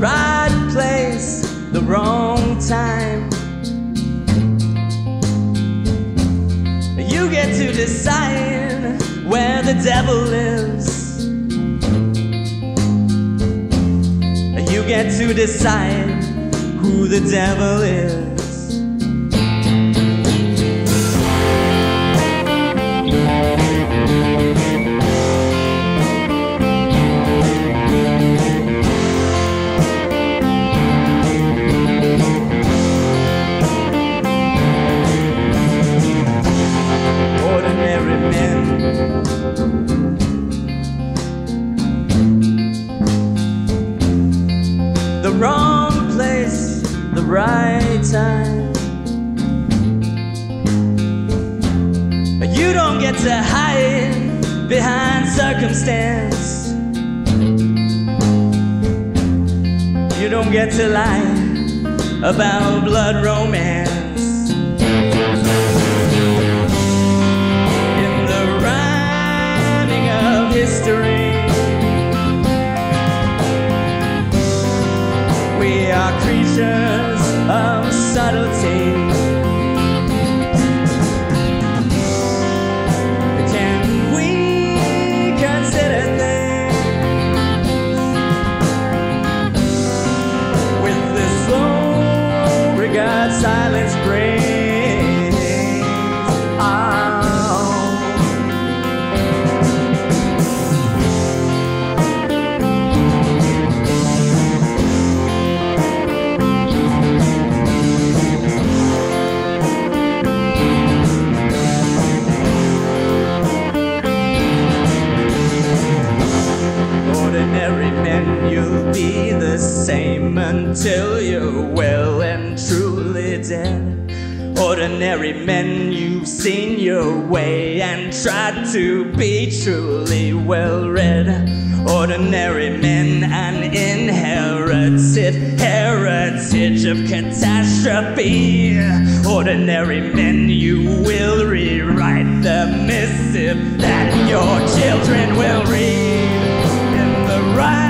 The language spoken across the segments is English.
right place, the wrong time. You get to decide where the devil lives. You get to decide who the devil is. Right time. You don't get to hide behind circumstance. You don't get to lie about blood romance. that'll take you'll be the same until you're well and truly dead. Ordinary men, you've seen your way and tried to be truly well read. Ordinary men, an inherited heritage of catastrophe. Ordinary men, you will rewrite the missive that your children will read in the rhyming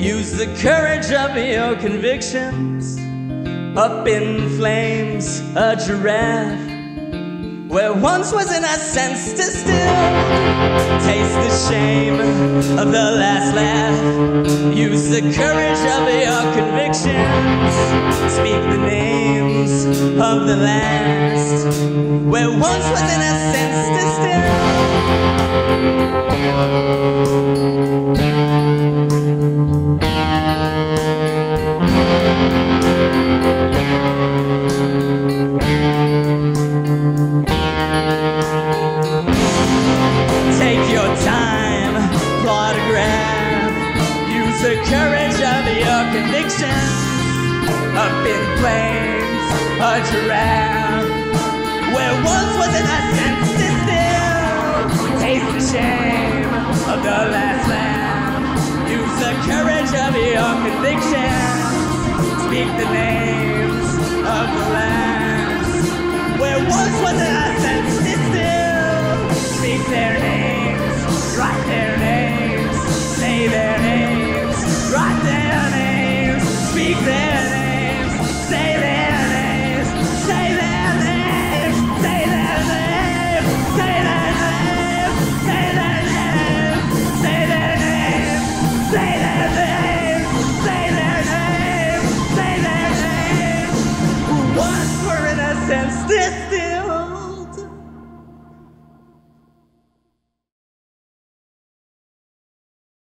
use the courage of your convictions. Up in flames, a giraffe, where once was in a sense to still. Taste the shame of the last laugh, use the courage of your convictions. Speak the names of the last, where once was in a sense to still. The courage of your convictions. Up in flames, a giraffe, where once was an to still. Taste the shame of the last laugh. Use the courage of your convictions. Speak the names